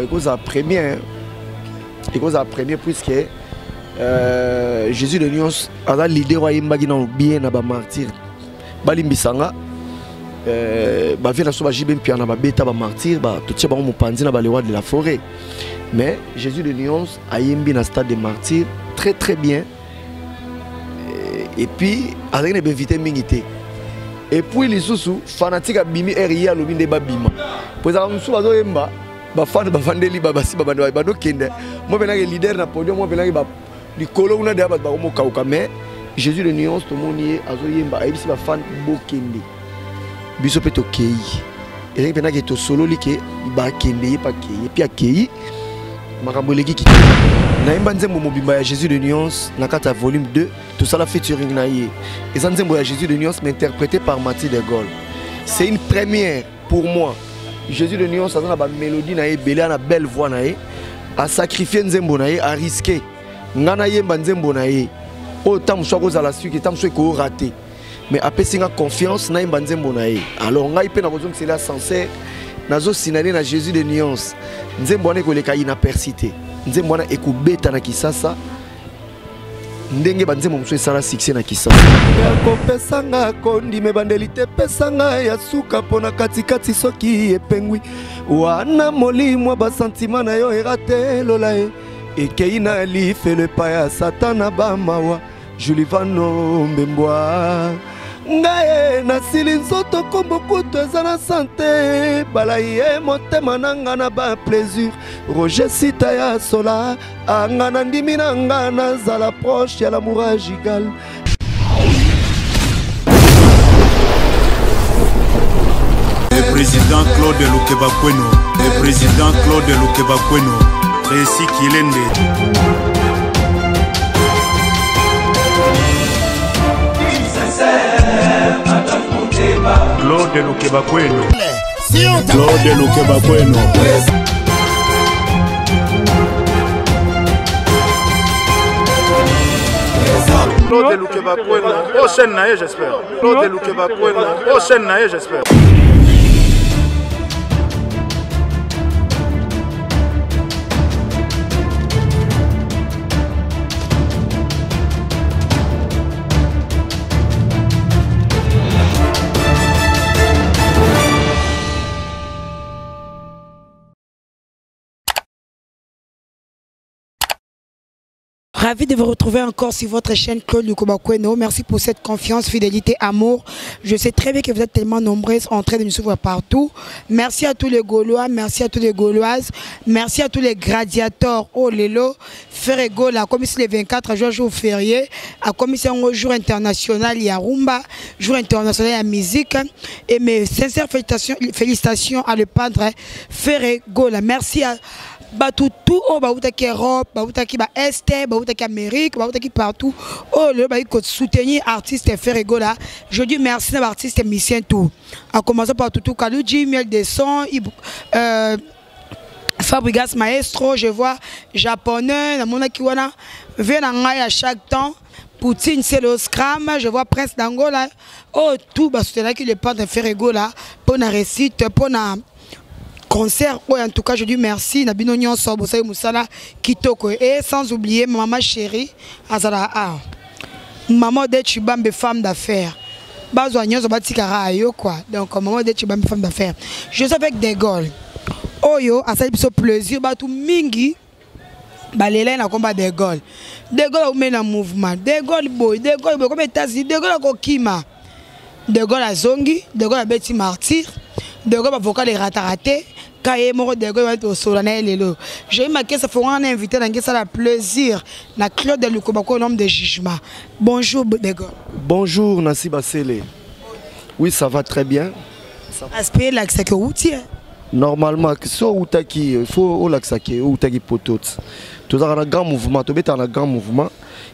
ekozala premier ekozala premier puisque euh, jésus de nyonso aza lider oyo ayembaki nano bien na bamartyre balimbisanga euh, bavie na so bajibe mpia na babeta bamartyre totie bango mopanzi na balewa de la forêt. Mais jésus de nyonso ayembi na stade de martyre très très bien. Et puis azalaki na bainvité mingi te epuis lisusu fanatique abimi ere ye alobi nde babima. Po ezalaka mosusu bazoyemba bafane bavandeli basi babanda bandokende mo mpenaki leader na podium mo mpenaki likolo kuna deya bato bakomokauka mais jésus de nuance tomoni ye azoyemba. Ayebisi bafane bokende. Biso mpe tokei. Ezalaki mpenaki tosololi ke bakende ye mpe akei. Makambo eleki kitoko nayemba nzembo mobimba ya jésus de nuance na kati volume 2 tosala featuring na ye. Eza nzembo ya jésus de nuance mais interprété par mati de gaulle c'est une première pour moi jésus de nuance aza na bamélodie na ye ebele na belle voix na ye. Asacrifie nzembo na ye ariske ngai nayemba nzembo na ye. Oyo ta mosu akozala suki ta mosu ekorate mais apesi nga confiance nayemba nzembo na ye. Alors ngai mpe nakozongisela sincere nazosinane na jésus de nuance nzembo wana ekoleka inaperci te nzembo wana ekobeta na kisasa ndenge banzembo mosusu esala succès na kisasa yakopesanga kondima ebandeli te pesanga ya suka mpo na katikati soki epengwi. Wana molimo basantima na yo eratelola ye ekei na lifelo epai ya satana bamawa. Julivano mbembwa ngai nasili nzoto kombo kutu eza na sante. Balai ye motema na nga na baplaisir roger sita ya sola anga na ndimi na nga nazala proche ya lamoura gigal. Président Claude Lukebakweno, le président Claude Lukebakweno, Réci Kilende. claude lukeba kwenu claude lukeba kwenu Claude Lukeba Kwena, prochaine oh, nae j'espère. Claude Lukeba Kwena, prochaine oh, nae j'espère. Ravi de vous retrouver encore sur votre chaîne Claude Lukobakweno. Merci pour cette confiance, fidélité, amour. Je sais très bien que vous êtes tellement nombreuses en train de nous suivre partout. Merci à tous les Gaulois, merci à toutes les Gauloises, merci à tous les gladiateurs. Oh Lelo, Frère Gola, comme ici le 24 juin, jour férié, à comme ici un jour international, il y a Rumba, jour international, a musique. Et mes sincères félicitations, félicitations à le Frère Gola. Merci à oyo bautaki europe baeste amérique partout oyo lelo baki kosoutenir artiste feregola je dis merci na baartiste misien tout a commencer par tutu kaluji miel de son euh, fabrigas maestro je vois japonais na ngai à chaque temps Poutine, c'est le scram. Je vois Prince d'Angola. Oh, tout, bah, soutenaki le père de Ferregola pour la récite, pour la concert. Oyo en tout cas je dis merci. Na bino nyonso bosali mosala kitoko. Et sans oublier mama chérie azala a. Mama de chibambe femme d'affaires. Bazwa nyonso batikaka yo quoi. Donc mama de chibambe femme d'affaires. Je suis avec de Gaulle. Oyo asali biso plaisir bato mingi balela na komba de Gaulle. De Gaulle aumei na mouvement. De Gaulle boy de Gaulle boy comme états-unis de Gaulle akokima de Gaulle azongi de Gaulle abeti martyr de Gaulle bavocal erataka te ka ye moko na ye lelo invité plaisir na Claude Lukoba ko homme de jugement bonjour bonjour Nassi Basele oui ça va très bien aspect outi normalement so outaki il faut olakisa ke outaki poto tozalaka na grand mouvement tobetaka na grand mouvement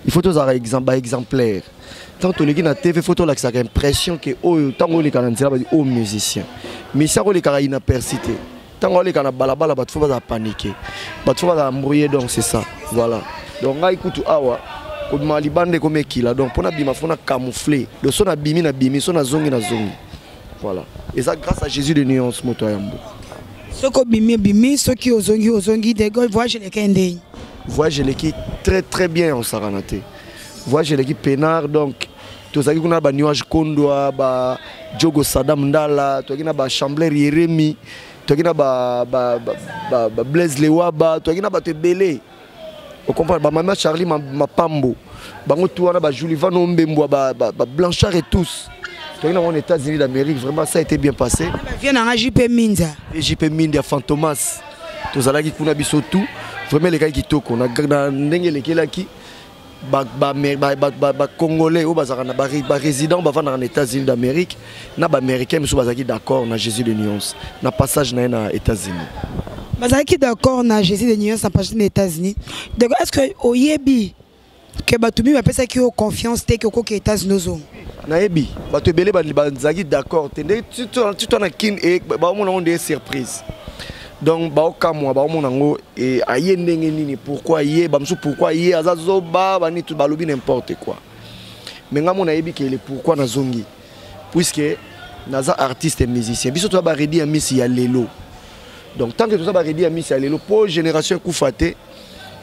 il faut tozalaka exemplaire toleki na tv fo tolakisaka impression ke oyo ntango oleka na nzela badi oyo musicien musicien olekaka inaperci te ntango oleka na balabala bazala panike. Bato fo bazala mbrouye donc c'est ça. Voilà. Donc ngai kutu awa kobima libanda ekomi ekila donc mpo nabima fo na camoufle donc so nabimi nabimi so nazongi nazongi voilà. Eza grâce à jésus de nuance moto ya yambo. Soki obimi obimi soki ozongi ozongi dego voyage eleki ndenge voyage eleki très très bien osakana te voyage eleki pénard donc. Tozalaki kuna na banuage kondwa bajogo sadam ndala tozalaki na bachambler yeremi tozalaki na bablaise lewaba tozalaki na bato ebele. Ocomprendre bamama charlie mapambo. Bango tu wana bajulivan ombembwa bablanchard et tous. Tozalaki na mona états-unis d'amérique vraiment ça a été bien passé. Vie nanga jp minza. Jp mindi ya fantomas tozalaki kuna biso tout. Vraiment elekaki kitoko na ndenge elekelaki bacongolais oyo bazalaka na barésident bavandaka na états-unis d'amérique na baaméricain mosusu bazalaki d'accord na jésus de nuance na passage na ye na états-unis bazalaki d'accord na jésus de nuance na passage na états-unis donc est ce que oyebi ke bato mimi bapesaki yo confiance te ke okoki états-unis ozonga nayebi bato ebele bazalaki d'accord te nde tito na kine baomona ngo nde surprise donc baokamwa baomona yango aye ndenge nini pourquoi ye bamosusu pourquoi ye aza zoba bani balobi n'importe quoi. Me nga mo nayebi kele pourquoi nazongi puisque naza artiste musicien. Biso toza baredi ya ya lelo. Donc tant que toza baredi ya misi lelo mpo génération ekufa te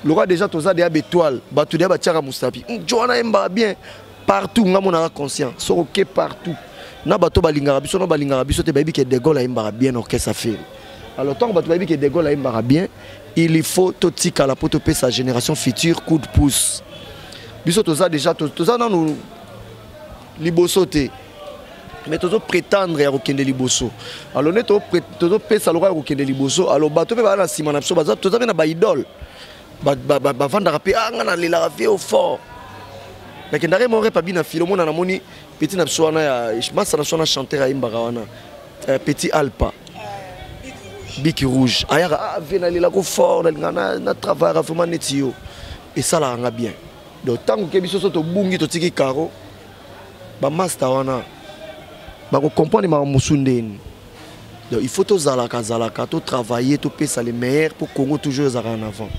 lokola déjà toza deya bétoile bato deya batiaka mosapi jo wana yembaka bien partout nga monaka conscient soki oke partout. Na bato balingaka biso na balingaka biso te bayebi ke de alors ntango bato bayebi ke de gaulle ayembaka bien il faut totikala mpo topesa génération future coup de pouce. Biso toza déjà toza nanu liboso te. Mais tozoprétendre ya kokende liboso. Alors nde tozopesa lokola ya kokende liboso. Alors bato mpe baa na nsima na biso toza mpe na baidole bavandaka mpe anga nalelaka vie au fort nakendaka mo repa bina filo mona namoni petit na biso wana ya masa na biso wana chanteur ayembaka wana petit alpa biki rouge. Ayaka ave nalelako fort nalinga na travaillaka vraiment neti yo. Esalaka nga bien. Donc ntango ke biso so tobungi totiki caro bamaster wana bakokomprendre makambo mosu ndeni donc il faut tozalaka zalaka totravaille topesa le meilleur mpo congo toujours ezalaka en avant.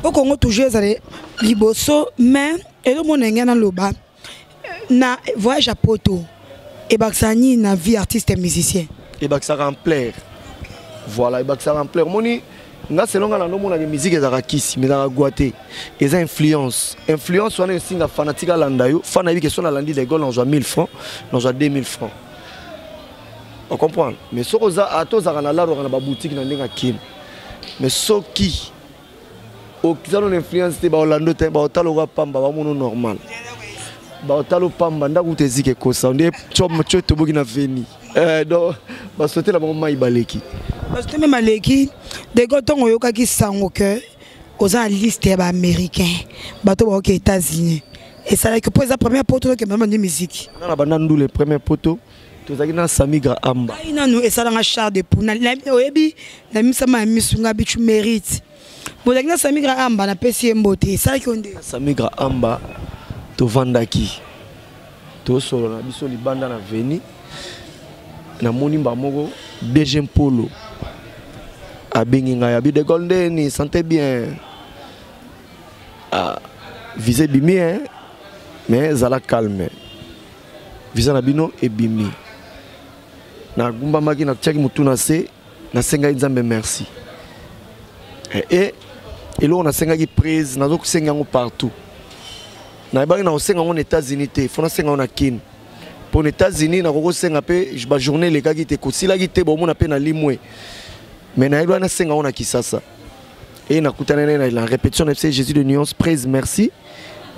Mpo congo toujours ezala liboso mais elomona ndenge naloba na voyage ya poto ebakisaka nini na vie artiste musicien. Ebakisaka en plaire voilà ebakisaka plaire omoni nga selonga na nomonaka musike ezalaka kisi mais ezalaka gwa te. Eza influence. Influence wana esinga fanatique alanda yo. Fa nayebi ke so nalandi legole nazwa 1000 francs nazwa 2000 francs. Ocomprendre mais soki oza ata ozalaka na laro oka na baboutique na ndenge akini mais soki oza nona influence te baolando te baotala okwa pamba bamono normal. Baotala opamba ndako uta ezika ekosa. Nde toboki na veni. Donc basotela bango mai baleki basoteme maleki dego ntongo oyokaki sango ke oza na liste ya baaméricain bato baoki états-unis. Esalaki mpo eza première poto tokende nandi musiki nga na banda ndule première poto tozalaki na samigra amba. Ai nanu esalanga char de pou oyebi na misama ya misunga bichu mérite. Bozalaki na samigra amba napesi ye mbote esalaki yo nde samigra amba tovandaki tosolola biso libanda na veni. Namoni mba moko dg mpolo abengi ngai abi dekole ndeni sante bien. Ah, vise ebimi hein? mais ezala calme. Visa na bino ebimi nagumbamaki natiaki motu na se nasengaki nzambe merci. E eloko nasengaki prise nazosenga yango partout. Nayebaki na kosenga yango na états-unis te fo nasenga yango na kine mpo na états-unis nakoki kosenga mpe bajournée elekaki te kosilaki te bomona mpe na limwe mais nayebi wana nasenga yango na kisasa e nakutana naye na répétition na fc jésus de nuance prise merci.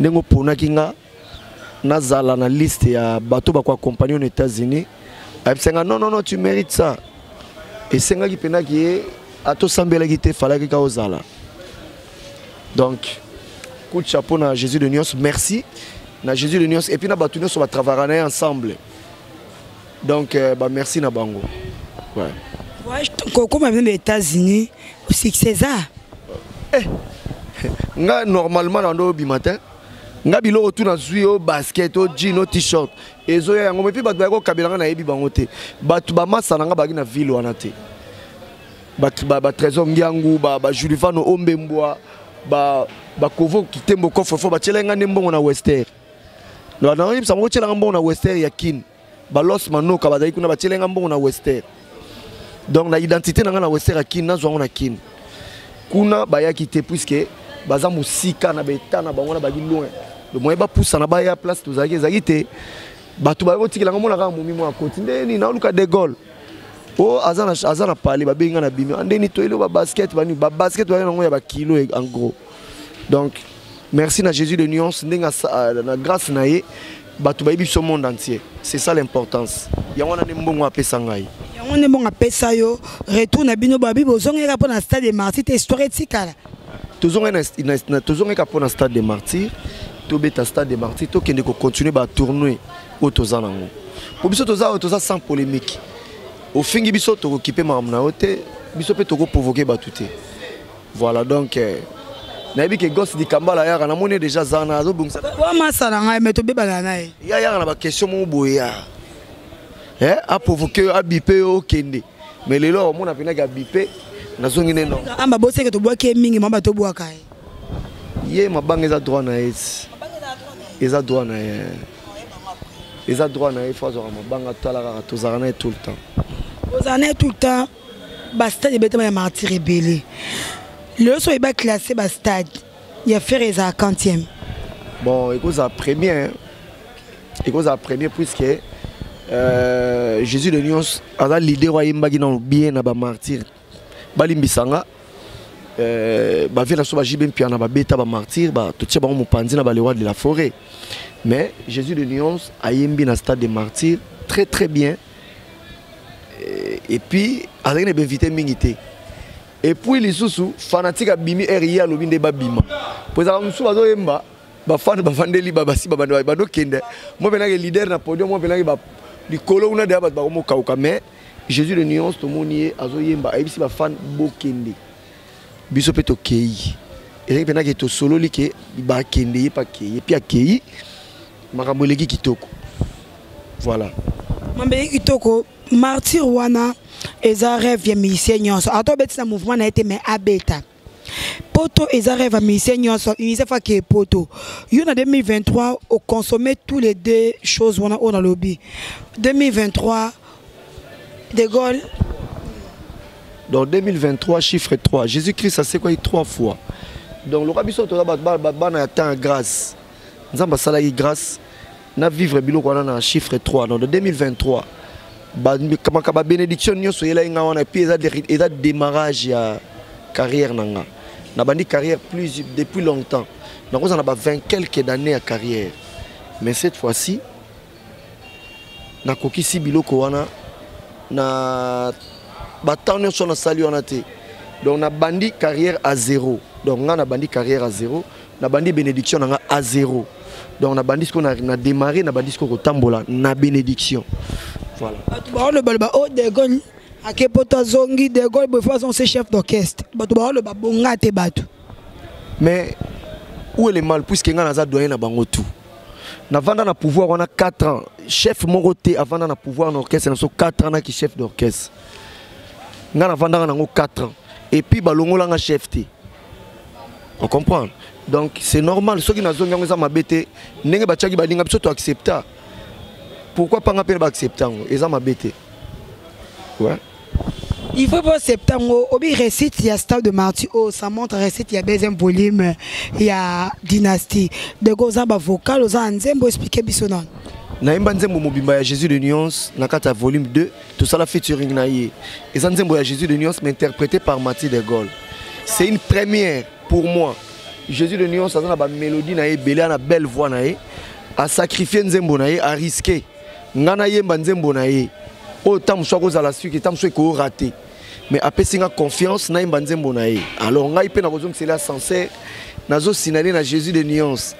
Ndenge oponaki nga nazala na liste ya bato bakoaccompagne na états-unis. Ayebisanga non non non tu mérites ça. Esengaki mpenaki ye atosambelaki te falaki ka ozala donc coup de chapeau na jésus de nuance merci. Na jésus de nuance et puis na bato nyonso batravaka na ye ensemble. Donc euh, bamerci na bango. Ouais. Kokoma bino na états-unis succès eza eh. nga normalement na ndo obima te nga biloko tu nazwi o basket o jean o t-shirt. Ezoya yango mepui bato bayaki kokabela nga nayebi bango te. Bato bamasa na nga baki na ville wana te. Batrésor ngiangu bajulivano ombembwa bakovo kitembo kofofo batielaki nga nde mbongo na wester. Naoyebisa bango otielanga mbongo na wester ya kine. Balos manoka bazali kuna batielaki nga mbongo na wester donc na identité na ngai na wester ya kini nazwa yango na kini kuna bayaki te puiske baza mosika na baeta na bango na baki loin. Le moyen bapusana baya place tozalaki ezalaki te. Bato bayaki kotikelanga mona kaka momi moko akoti ndeni naoluka de gaulle. O aza na, pale babengi nga na bimi ndeni toyeli babasket bani babasket baye nango ya bakilo en gros. Donc merci na jésus de nuance ndenge na grâce na ye bato bayebi biso monde entier. C'est ça l'importance. Yango wana nde mbongo apesa ngai yango nde mbongo apesa yo retour na bino babi bozongeka mpo na stade de martyr te histoire etikala tozongeka mpo na stade de martyr tobeta stade de martyr tokende kocontinue batournoi oyo toza nango. Po biso toza oyo toza sans polémique. Ofingi biso tokokipe makambo na yo te biso mpe tokoprovoke bato te. Voilà donc eh, nayebi ke gosse dikambala yaka namoni déjà aza wana azobongisa wamasala ngai me tobebana na ye ya yaka na baquestion moko boye ya eh, aprovoke yo abipe yo okende mais lelo omona mpenaki abipe nazongi nde non amba boseke tobwaki ye mingi mwa bato obwaka ye ye mabanga eza droit na ye eza droit na ye eza droit na ye fo azwaka mabanga tala kaka tozalaka na ye tout le temps. Ozala na ye tout le temps bastade ebetama ya martyr ebele. Lelo so oyeba classe bastade ya fere ezala quantième. Bon ekozala premier ekozala premier puisque jésus de nyonso aza lider oyo ayembaki nano bien na bamartyre balimbisanga euh, bavie na so bajibe mpia na babeta bamartyre totia bango mopanzi na baleroi de la forêt. Mais jésus de nyonso ayembi na stade de martyre très très bien. Et puis azalaki na bainvité mingi te epuis lisusu fanatique abimi ere ye alobi nde babima po ezalaka mosusu bazoyemba bafane bafandeli basi bandokende mo mpenaki leader na podium mo mpenaki likolo kuna deya bato bakomokauka mais jésus de nuance tomoni ye azoyemba ayebisi bafane bokende. Biso mpe tokei ezalaki mpenaki tosololi ke bakende ye mpe akei epuis akei makambo eleki kitoko. Voilà. Mambo eleki kitoko martyr wana eza rêve ya musicien nyonso. Ata obetisa mouvement na ye te mais abeta poto eza rêve ya musicien nyonso unicef akee poto. Yo na 2023 oconsomme tous les deux choses wana oyo nalobi 2023 de gaulle. Donc 2023 chiffre 3 jésus christ asekwaki trois fois. Donc loka biso toza bana ya temps ya grâce. Nzambe asalaki grâce. Na vivre biloko wana na chiffre 3 donc de 2023 makambo babénédiction nyonso eyelai nga wana démarrage ya carrière nabandi carrière plus depuis longtemps. Na ba 20 quelques d'années ya carrière. Mais cette fois-ci nakokisi biloko wana na batemps nyonso nasali wana te. Donc nabandi carrière à zéro. Donc nga nabandi carrière à zéro nabandi bénédiction na nga à zéro. Donc nabandi siko na démarré nabandi siko kotambola na bénédiction. Voilà. Bato baoloba o de ake de boye fo azongi se chef d'orchestre. Mais où est le mal? Puisque nga naza doyen na bango tout. Navanda na pouvoir wana 4 ans. Chef moko te avanda na pouvoir na orchestre na so 4 ans naki chef d'orchestre. Nga navandaka nango 4 ans. Et puis balongolanga chef te. On comprend? Donc c'est normal. Soki nazongi yango eza mabe te ndenge batiaki balinga biso toaccepta. Pourquoi panga mpe baaccepta yango? Eza mabe te ouais. Il faut pas septembre obi récite ya stade de marty oyo ça montre récite ya deuxième volume ya dynastie. Deko oza bavocal oza na nzembo explike biso nano nayemba nzembo mobimba ya jésus de nuance na kati ya volume 2 tosala featuring na ye eza nzembo ya jésus de nuance interprété par mati de gaulle. C'est une première pour moi. Jésus de nuance aza na bamélodie na ye ebele na belle voix na ye asacrifie nzembo na ye ariske ngai nayemba nzembo na ye oyo ta mosu akozala suki ta mosu ekorate mais apesi nga confiance nayemba alors ngai mpe nakozongisela sincere nazosinale na jésus de nuance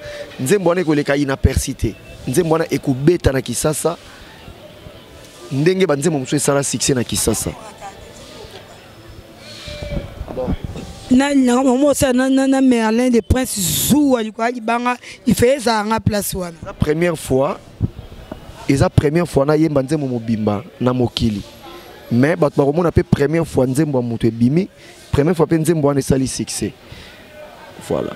inaperci te nzembo de prince place wana première fois eza première fois nayemba nzembo mobimba na mokili. Mais bato bakomona mpe première fois nzembo ya moto ebimi première fois mpe nzembo wana esali succès. Voilà.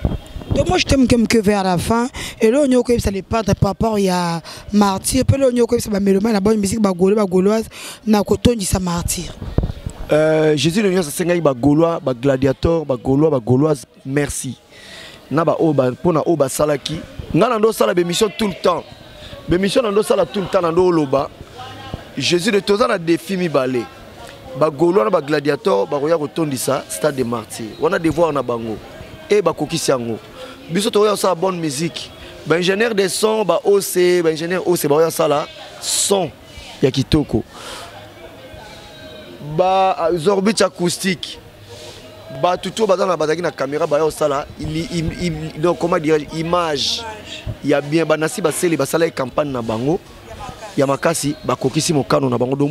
Donc moi je t'aime comme que vers la fin. Et là on y a ça les par rapport ya martyr. Pe là on y a ça ba mélomane na bonne musique ba golo ba gauloise na kotondisa martyr. Euh, jésus le nyonso asengaki bagaulois bagladiator bagaulois bagauloise merci. Na baoyo mpona oyo basalaki ngai na ndo osala bémission tout le temps bémission na ndo osala tout le temps na ndo oloba. Jésus de toza na défi mibale bagaulois na bagladiator bakoya kotondisa stade de martyr wana devoir na bango. E bakokisi yango biso tokoya kosala bonne musique. Baingénieur de son baoc baingénieur oc bakoya kosala son ya kitoko. Bazorbite acoustique bato to baza na bazalaki na caméra baya kosala comment dirais image ya bien banasi baseli basalaki campagne na bango ya makasi bakokisi na bango do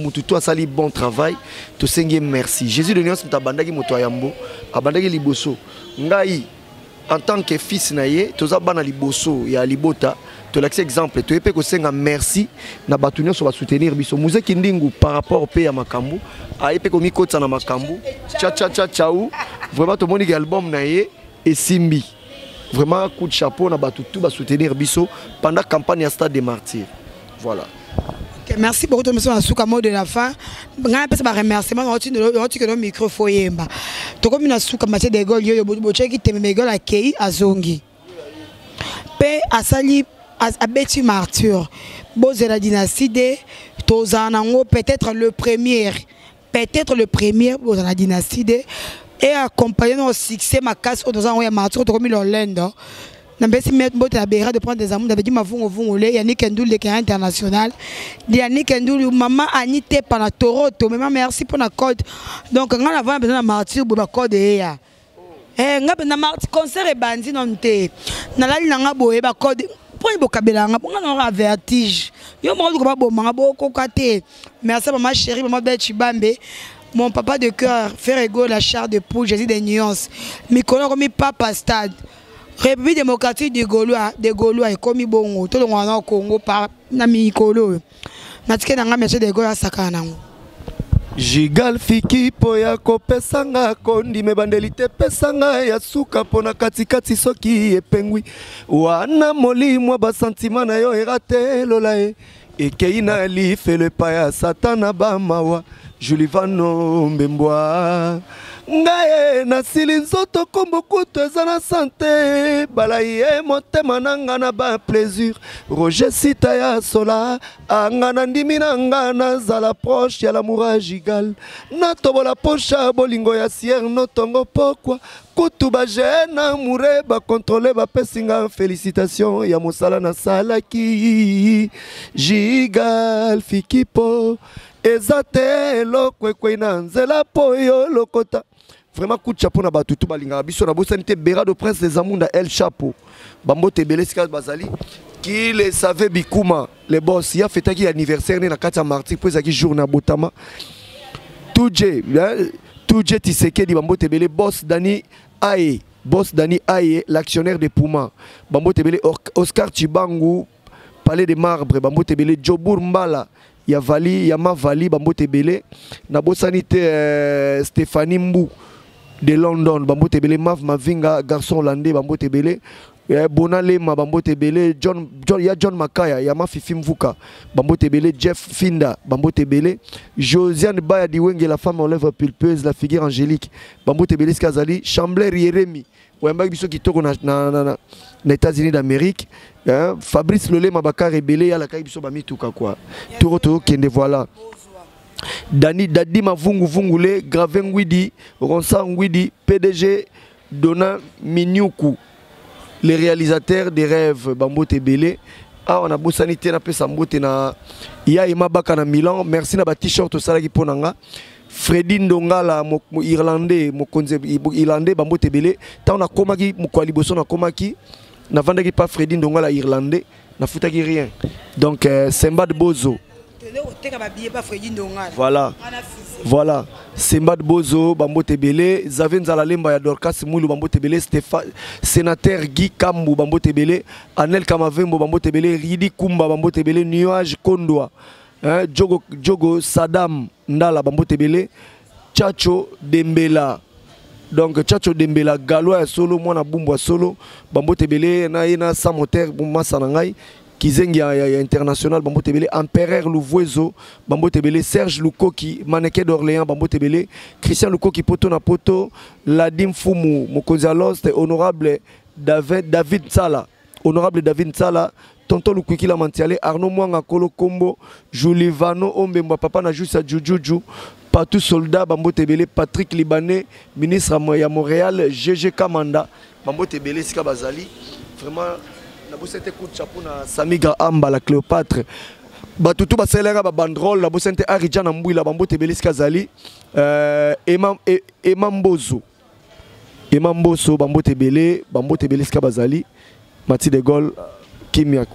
bon travail tosengi merci jésus de nyonso moto abandaki moto liboso ngai en tant que fils na liboso ya libota tolakisi exemple toye mpe kosenga merci na bato nyonso basoutenir biso muzeki ndingu par rapport mpe ya makambo aye mpe komikotisa na makambo tchatchatchau vraiment tomoniki album na ye esimbi vraiment coup de chapeau na bato tu basoutenir biso pendant campagne ya stade de martyr voilà. Okay, merci beaucoup tomiso na suka mot de la fin. Ngai apesa baremerciement naotikelo micro fo yemba tokomi na suka matie de gol yoyo botyaki tememe egol akei azongi mpe asali abeti martyr. Bozela dynastie de tozala peut-être le premier peut-être le premier bozala dynastie de e accompagné na succès makasi oyo toza yango ya martyr tokomi lolendo nambesi mbote na bera de prendre des amours nabedi mavunguvungule yannick ndulu lekera international. Yannick ndulu mama ani tepa na toroto mema merci mpo na code donc ngai navana mpenza na martyr boye bacode eya nga mpenza martyr concert ebandi nonu te nalali na nga boye bacode mponi bokabelanga bonga na vertige yo moko luka babomanga bokoka te merci mama chéri mama bechi bambe mon papa de cœur frère ego la char de poule jésus des nuances. Mikolo akomi papa stade. République démocratique du gaulois de gaulois ekomi bongo tolongwa na congo na mikolo. Natike na ngai monsieur de gaulois asakana nango. Jigal fiki mpo ya kopesanga kondima ebandeli te pesanga ya suka mpo na katikati soki epengwi. Wana basantima na yo eratelola ye ekei na lifelo epai ya satana bamawa julivano mbembwa ngai nasili nzoto kombo kutu eza na sante. Balai ye motema na nga na baplaisir roger sita ya sola anga na ndimi na nga proche ya lamoura bolingo ya sierno tongo pokwa kutu bagene amoure bakontrole bapesi nga félicitation. Ya mosala nasalaki gigal fikipo. Eza te eloko ekwei na nzela yo lokota. Vraiment coup de chapeau na bato tu biso. Nabosani te bera de prince des amunda el chapeau bambote ebele esika bazali. Ki le save bikuma le boss. Ya fetaki anniversaire na kati ya martir mpo ezalaki jour na botama. Tuje tuje tisekedi bambote ebele boss dani aye. Boss dani aye l'actionnaire de pouma bambote ebele oscar chibangu palais de marbre bambote ebele jobour mbala. Ya vali ya mavali bambote ebele nabosani te euh, stéphanie mbu de london. Bambote ebele mav mavinga garçon hollandais. Bambote ebele eh, bona lema bambote ebele john, john, ya john makaya ya mafifi mvuka bambote ebele jeff finda bambote ebele josiane baya diwenge la femme aux lèvres pulpeuse la figure angélique bambote ebele esika azali chambler yeremi. Oyambaki biso kitoko na, na, na, états-unis d'amérique eh, fabrice lolema bakar ebele yalakaki biso bamituka kua toro tokende voilà. Dani dadi mavunguvungule grave ngwidi ronsa ngwidi pdg dona miniuku le réalisateur des rêves bambote ebele awa nabosani te napesa mbote na ya emabaka na milan. Merci na bat-shirt osalaki mpo na nga fredi ndongala mo, mo irlandais mokonzi irlandais bambote ebele ntango nakomaki mokolo ya liboso nakomaki navandaki pa fredi ndongala irlandais. Nafutaki rien. Donc euh, sembad bozo voilà. Voilà. Sembad bozo bambote ebele zave nzala lemba ya dorcas mulu bambote ebele sénateur guy kambu bambote ebele anel kamavembo bambote ebele ridi kumba bambote ebele nuage kondwa hein, jogo, jogo sadam ndala bambote ebele chacho dembela. Donc chacho dembela galwa ya solo mwana bumbu ya solo bambote ebele na ye na sa ngai kizengi international bambote ebele empereur luvuezo bambote ebele serge lukoki maneke d'orléans bambote ebele christian lukoki poto na poto ladim fumu mokonzi honorable david, david sala honorable david nsala tonton lukwikila mantiale arnaud mwanga kolo kombo julivano ombemba papa na jusa jujuju patu soldat bambote ebele patrick libanais ministre ya montréal gg kamanda bambote ebele esika bazali vraiment nabosi coup de samiga amba la cléopâtre. Bato tu basalelaka babandrole nabosi ete arija na mbwila bambote ebele esika azali euh, e, ema mbozo. Ema mboso mati de gaulle kimia